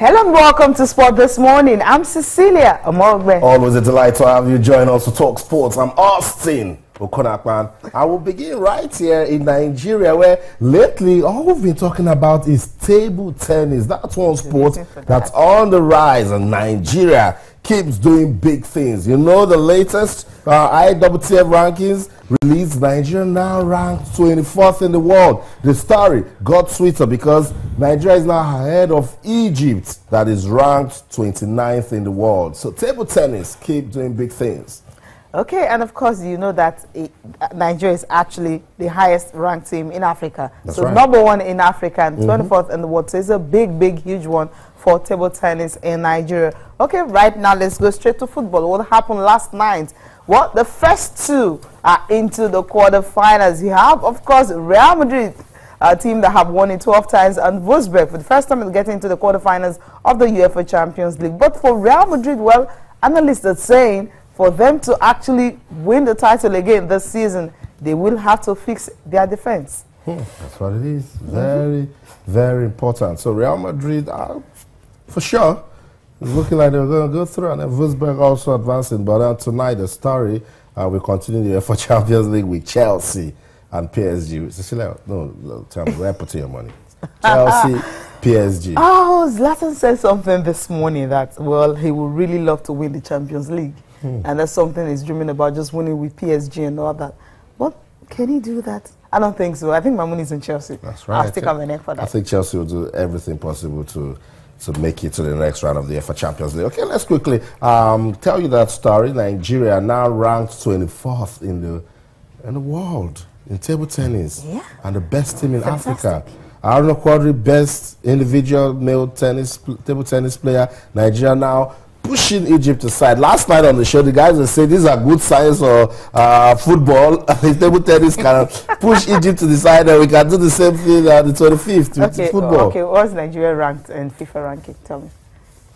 Hello and welcome to Sport This Morning. I'm Cecilia Omorogbe. Always a delight to have you join us to talk sports. I'm Austin Okonakwan. I will begin right here in Nigeria where lately all we've been talking about is table tennis. That's one sport that. that's on the rise in Nigeria keeps doing big things. You know the latest uh, ITTF rankings released Nigeria now ranked 24th in the world. The story got sweeter because Nigeria is now ahead of Egypt that is ranked 29th in the world. So table tennis keep doing big things. Okay, and of course, you know that it, uh, Nigeria is actually the highest ranked team in Africa. That's so, right. number one in Africa and 24th in the world. So, it's a big, big, huge one for table tennis in Nigeria. Okay, right now, let's go straight to football. What happened last night? Well, the first two are into the quarterfinals. You have, of course, Real Madrid, a team that have won it 12 times, and Wolfsburg for the first time getting into the quarterfinals of the UEFA Champions League. But for Real Madrid, well, analysts are saying for them to actually win the title again this season, they will have to fix their defense. Hmm, That's what it is. Very, very important. So Real Madrid, uh, for sure, it's looking like they're going to go through. And then Wolfsburg also advancing. But uh, tonight, the story, uh, we continue the UEFA Champions League with Chelsea and PSG. Cecilia, no, no, tell me, where put your money? Chelsea, PSG. Oh, Zlatan said something this morning that, well, he would really love to win the Champions League. And that's something he's dreaming about, just winning with PSG and all that. But can he do that? I don't think so. I think my money's in Chelsea. That's right. I'll stick on my neck for I think Chelsea will do everything possible to to make it to the next round of the UEFA Champions League. Okay, let's quickly um, tell you that story. Nigeria now ranked 24th in the in the world in table tennis, Yeah. and the best team in Fantastic. Africa. Aruna Quadri, best individual male tennis table tennis player. Nigeria now pushing Egypt aside. Last night on the show, the guys were saying these are good signs for uh, football. If table tennis can push Egypt to the side, and we can do the same thing at the 25th with Okay, football. okay. What's Nigeria ranked in FIFA ranking? Tell me.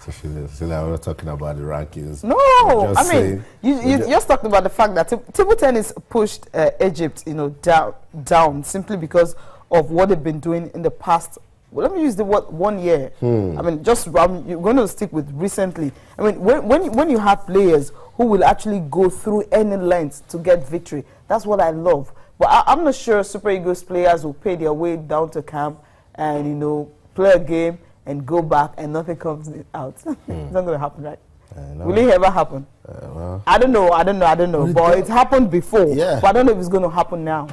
Cecilia, Cecilia, we're not talking about the rankings. No, I mean, saying- you, we're you ju- just talked about the fact that ta- table tennis pushed uh, Egypt, you know, down, down simply because of what they've been doing in the past. Well, let me use the word one year. Hmm. I mean, just um, you're going to stick with recently. I mean, when when you, when you have players who will actually go through any lengths to get victory, that's what I love. But I, I'm not sure Super Eagles players will pay their way down to camp and you know play a game and go back and nothing comes out. it's not going to happen, right? Will it ever happen? Uh, well, I don't know, I don't know, I don't know. But it But it happened before. Yeah. But I don't know if it's going to happen now.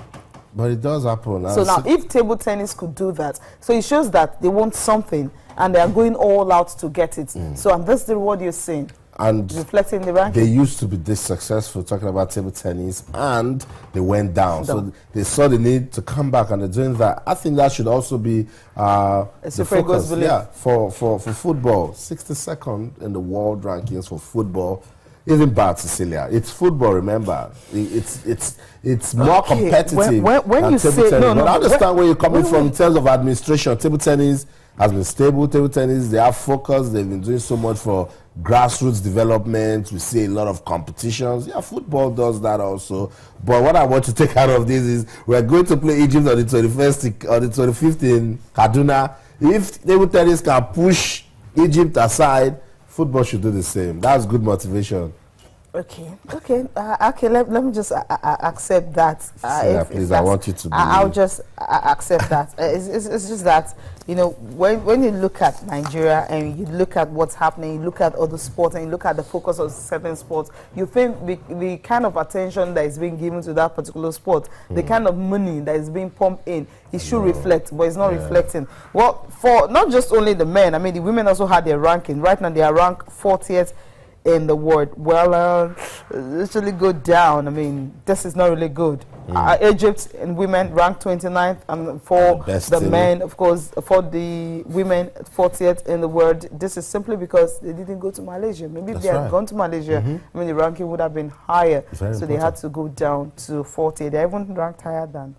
But it does happen. So now, if table tennis could do that, so it shows that they want something and they are going all out to get it. Mm. So, and that's the reward you're seeing, and reflecting the ranking. they used to be this successful talking about table tennis and they went down. So they saw the need to come back and they're doing that. I think that should also be uh, A the focus. Yeah, for, for, for football. 62nd in the world rankings for football. Isn't bad, Cecilia. It's football, remember. It's it's it's more Okay, competitive. when- when- when than you table say- tennis. no, no, But I understand where you're coming from in terms of administration. Table tennis has been stable. Table tennis, they have focus. They've been doing so much for grassroots development. We see a lot of competitions. Yeah, football does that also. But what I want to take out of this is we're going to play Egypt on the 21st, in- on the 25th in Kaduna. If table tennis can push Egypt aside, football should do the same. That's good motivation. Okay, okay, uh, okay. Let, let me just uh, uh, accept that. Uh, Sarah, please, I that's- want you to I- I'll just uh, accept that. Uh, it's, it's, it's just that you know when when you look at Nigeria and you look at what's happening, you look at other sports and you look at the focus of certain sports, you think the, the kind of attention that is being given to that particular sport, the Hmm. kind of money that is being pumped in, it should reflect, but it's not Yeah. reflecting. Well, for not just only the men, I mean the women also had their ranking. Right now they are ranked 40th in the world. Well, uh, literally go down. I mean, this is not really good. Uh, Egypt in women ranked 29th, and for Best the men, of course, for the women 40th in the world. This is simply because they didn't go to Malaysia. Maybe if they had right. Mm-hmm. gone to Malaysia, I mean, the ranking would have been higher. So they had to go down to 40. They're even ranked higher than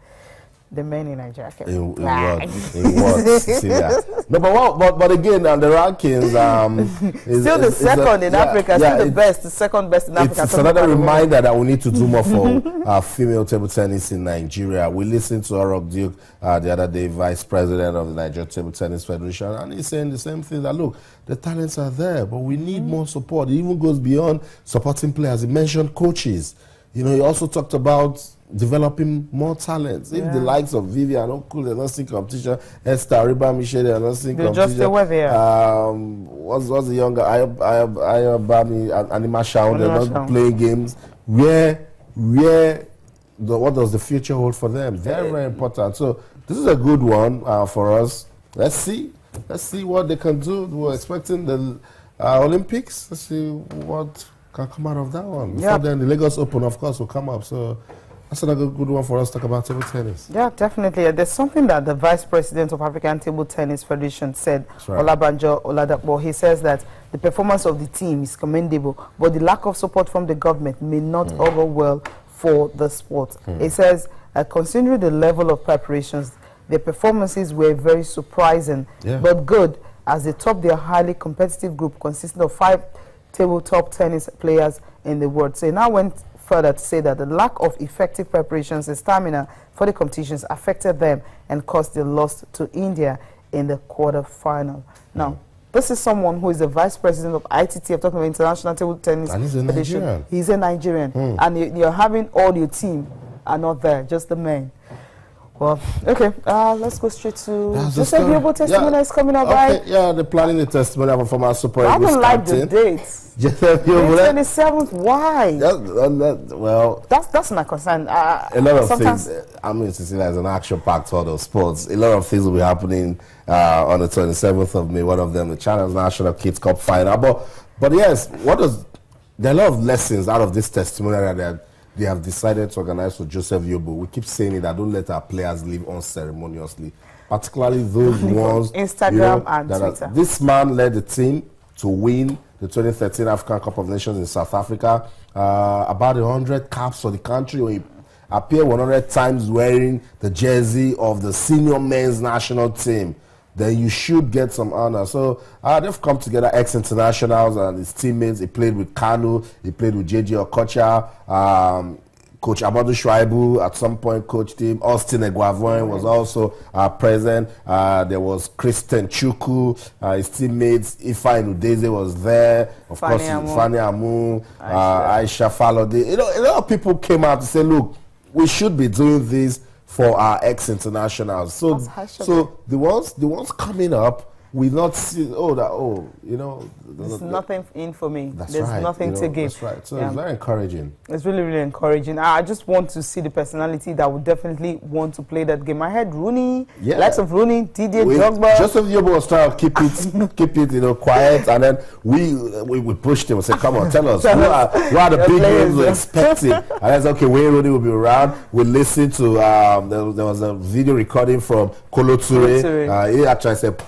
the men in Nigeria. In, in what? In what? Cecilia? No, but, what, but but again, on the rankings, um, is, still the is, second is a, in yeah, Africa, yeah, still the best, the second best in Africa. It's, another reminder that we need to do more for uh, female table tennis in Nigeria. We listened to Orok Duke uh, the other day, vice president of the Nigeria Table Tennis Federation, and he's saying the same thing that look, the talents are there, but we need mm. more support. It even goes beyond supporting players. He mentioned coaches. You know, he also talked about developing more talents. Yeah. If the likes of Vivian Okul, the nursing competition, Esther Ariba Michelle, the nursing they competition. Just were there. Um, what's, what's the younger? Ayobami, Anima Shaun, they're not playing games. Where, where, the, what does the future hold for them? Very, very important. So this is a good one uh, for us. Let's see. Let's see what they can do. We're expecting the uh, Olympics. Let's see what can come out of that one. Before yep. then, the Lagos Open, of course, will come up. So that's another good one for us to talk about table tennis. Yeah, definitely. There's something that the Vice President of African Table Tennis Federation said, right. Olabanjo Oladapo. He says that the performance of the team is commendable, but the lack of support from the government may not mm. augur well for the sport. Mm. He says, uh, considering the level of preparations, their performances were very surprising, yeah. but good as they top their highly competitive group consisting of five tabletop tennis players in the world. So he now went further to say that the lack of effective preparations and stamina for the competitions affected them and caused the loss to India in the quarter final. Now, this is someone who is the vice president of ITT, I'm talking about International Table Tennis and he's a Nigerian. He's a Nigerian. Mm. And you, are having all your team are not there, just the men. Well, okay, uh, let's go straight to That's Joseph Yobo testimony yeah. is coming up, okay. right? Yeah, they're planning the testimony from our Super I don't like the dates. Twenty seventh. Why? That, that, well, that's that's my concern. Uh, a lot of things. I mean, to Cecilia is an action-packed world of sports. A lot of things will be happening uh, on the twenty seventh of May. One of them, the Channels National Kids Cup final. But but yes, what does there are a lot of lessons out of this testimony that they have decided to organize for Joseph Yobo. We keep saying it that don't let our players leave unceremoniously, particularly those ones. Instagram you know, and Twitter. Are, this man led the team to win the 2013 African Cup of Nations in South Africa. Uh, about 100 caps for the country. He appeared 100 times wearing the jersey of the senior men's national team then you should get some honor. So uh, they've come together, ex-internationals and his teammates. He played with Kanu, he played with JJ Okocha, um, Coach Amadou Shuaibu at some point coached him. Austin Eguavoen was also uh, present. Uh, there was Christian Chuku, uh, his teammates. Ifeanyi Udeze was there. Of Fanny course, Amu. Fanny Amu, Aisha, Aisha Falode. You know, a lot of people came out to say, look, we should be doing this for our ex-internationals. So, so the ones the ones coming up we not see oh that oh you know there's nothing in for me. That's there's right, nothing you know, to give. that's right. So yeah. it's very encouraging. It's really really encouraging. I just want to see the personality that would definitely want to play that game. I had Rooney yeah. lots of Rooney we, Drogba. Joseph Yobo was trying to keep it keep it you know quiet and then we we, we pushed him. And said come on tell us who are, who are the big names we're expecting? And I said okay Wayne Rooney will be around we listened to um, there, there was a video recording from Kolo Toure. Uh, he actually said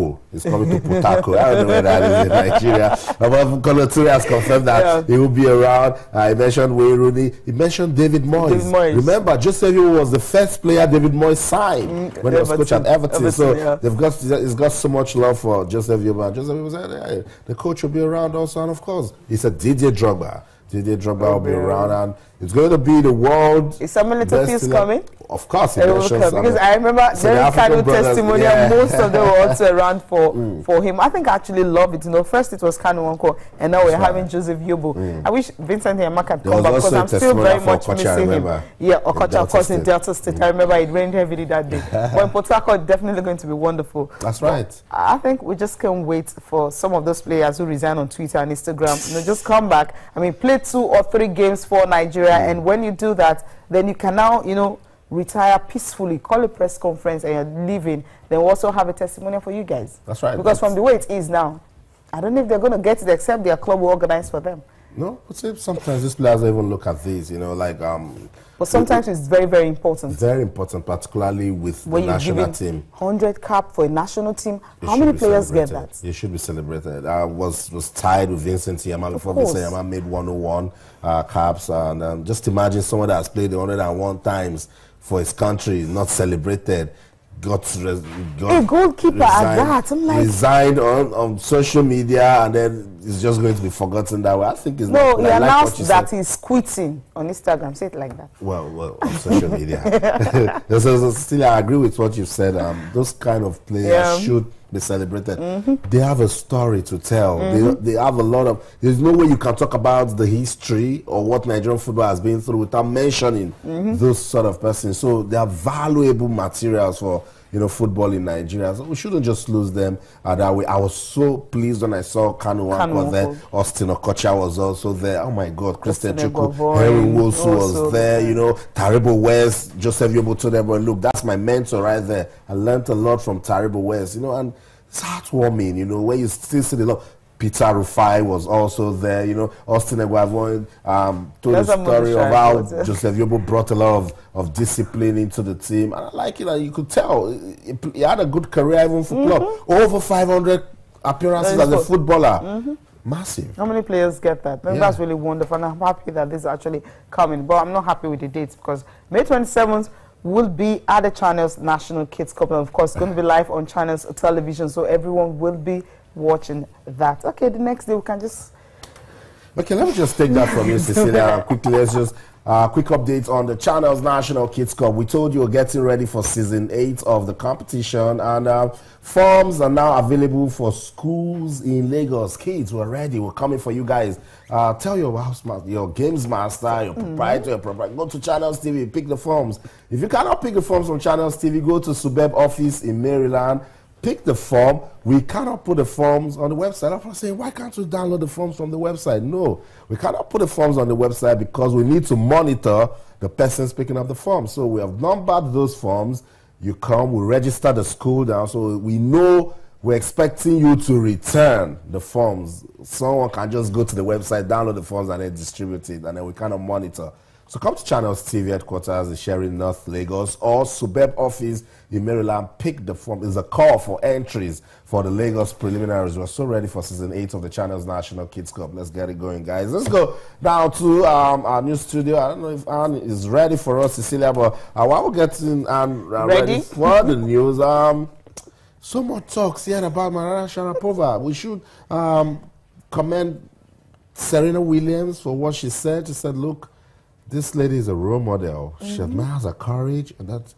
Potako It's coming to Potako. I don't know where that is in Nigeria. But Kolo has confirmed that yeah. he will be around. Uh, he mentioned Wayne Rooney. He mentioned David Moyes. David Moyes. Remember, Joseph was the first player David Moyes signed mm, when he was coach at Everton. Everton so yeah. they've got he's got so much love for Joseph Yobo. Joseph was said, hey, the coach will be around also, and of course, he said Didier Drogba. Didier Drogba will be around, and it's going to be the world. Is Samuel Eto'o coming? Of course, it will come because I remember so during Kanu testimonial, yeah. most of them were also around for mm. for him. I think I actually love it. You know, first it was Kanu Nwankwo, and now we're right. having Joseph Yobo. Mm. I wish Vincent Enyeama can come back because I'm still very much Okocha, missing him. Yeah, Okocha, of course, in Delta State. Mm. I remember it rained heavily that day. but in Port Harcourt, definitely going to be wonderful. That's right. I think we just can't wait for some of those players who resign on Twitter and Instagram. you know, just come back. I mean, play two or three games for Nigeria, mm. and when you do that, then you can now, you know retire peacefully, call a press conference and you're leaving, then we'll also have a testimonial for you guys. That's right. Because from the way it is now, I don't know if they're going to get it except their club will organize for them. No, but sometimes these players don't even look at these, you know, like. Um, but sometimes it's very, very important. Very important, particularly with when the national team. 100 cap for a national team. How many players get that? You should be celebrated. I was was tied with Vincent Enyeama before Vincent Enyeama made 101 uh, caps. And um, just imagine someone that has played 101 times for his country, not celebrated got, res- got a goalkeeper resigned, at that. I'm like resigned on, on social media and then it's just going to be forgotten that way. I think it's no. Not, he like, announced like that said. he's quitting on Instagram. Say it like that. Well, well, on social media. so, so, still, I agree with what you said. Um, those kind of players yeah. should be celebrated. Mm-hmm. They have a story to tell. Mm-hmm. They, they have a lot of. There's no way you can talk about the history or what Nigerian football has been through without mentioning mm-hmm. those sort of persons. So they are valuable materials for you know, football in Nigeria. So we shouldn't just lose them uh, that way. I was so pleased when I saw Kanu was there. Austin Okocha was also there. Oh my God, Christian Chukwu, Henry Wosu was there. You know, Taribo West, Joseph Yobo Look, that's my mentor right there. I learned a lot from Taribo West. You know, and it's heartwarming. You know, when you still see the lot. Peter Rufai was also there. You know, Austin Eguavoen um, told the story of how Joseph Yobo brought a lot of, of discipline into the team. And I like it. And you could tell he had a good career even for mm -hmm. club. Mm-hmm. Over 500 appearances as a footballer. Mm -hmm. Massive. How many players get that? Yeah. That's really wonderful. And I'm happy that this is actually coming. But I'm not happy with the dates because May 27th will be at the Channels National Kids Cup. And of course, it's going to be live on Channels Television. So everyone will be watching that. Okay, the next day we can just... Okay, let me just take that from you, Cecilia, quickly. Let's just... Uh, quick updates on the Channels National Kids Cup. We told you we're getting ready for season 8 of the competition and uh, forms are now available for schools in Lagos. Kids, we're ready. We're coming for you guys. Uh, tell your house master, your games master, your mm-hmm. proprietor, your proprietor, go to Channels TV, pick the forms. If you cannot pick the forms from Channels TV, go to SUBEB office in Maryland pick the form. We cannot put the forms on the website. I'm saying, why can't you download the forms from the website? No, we cannot put the forms on the website because we need to monitor the persons picking up the forms. So we have numbered those forms. You come, we register the school down, so we know we're expecting you to return the forms. Someone can just go to the website, download the forms, and then distribute it, and then we kind of monitor. So come to Channels TV headquarters in Isheri North, Lagos, or SUBEB office in Maryland. Pick the form. It's a call for entries for the Lagos preliminaries. We're so ready for season eight of the Channels National Kids Cup. Let's get it going, guys. Let's go down to um, our new studio. I don't know if Anne is ready for us, Cecilia, but uh, while we're getting Anne uh, ready? ready for the news, um, so much talks here about Maria Sharapova. We should um, commend Serena Williams for what she said. She said, look, this lady is a role model. Mm -hmm. She admires her courage, and that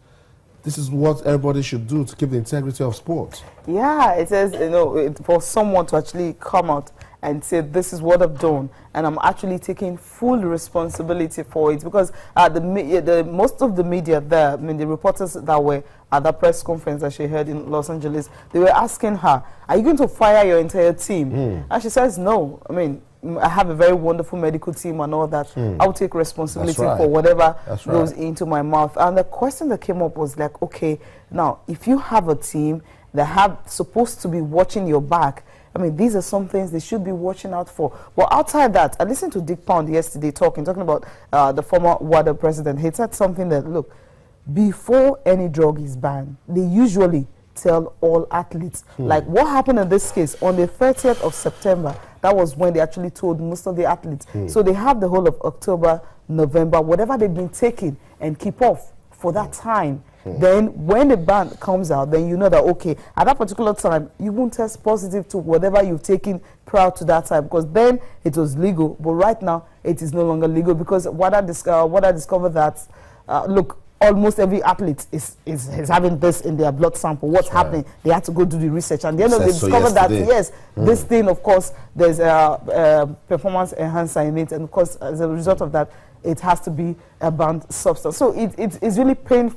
this is what everybody should do to keep the integrity of sport. Yeah, it says, you know, it, for someone to actually come out and say, this is what I've done, and I'm actually taking full responsibility for it. Because uh, the, the, most of the media there, I mean, the reporters that were at the press conference that she heard in Los Angeles, they were asking her, are you going to fire your entire team? Mm. And she says, no. I mean, I have a very wonderful medical team and all that. Mm. I'll take responsibility right. for whatever goes into my mouth. And the question that came up was like, okay, now if you have a team that have supposed to be watching your back, I mean, these are some things they should be watching out for. But outside that, I listened to Dick Pound yesterday talking, talking about uh, the former WADA president. He said something that, look, before any drug is banned, they usually tell all athletes. Hmm. Like what happened in this case on the 30th of September, that was when they actually told most of the athletes. Hmm. So they have the whole of October, November, whatever they've been taking and keep off for that hmm. time. Hmm. Then when the ban comes out, then you know that, okay, at that particular time, you won't test positive to whatever you've taken prior to that time because then it was legal. But right now, it is no longer legal because what I, dis uh, what I discovered that, uh, look, almost every athlete is, is, is having this in their blood sample. What's That's happening? Right. They had to go do the research. And then they discovered so that, yes, mm. this thing, of course, there's a, a, performance enhancer in it. And of course, as a result of that, it has to be a banned substance. So it, it, it's really painful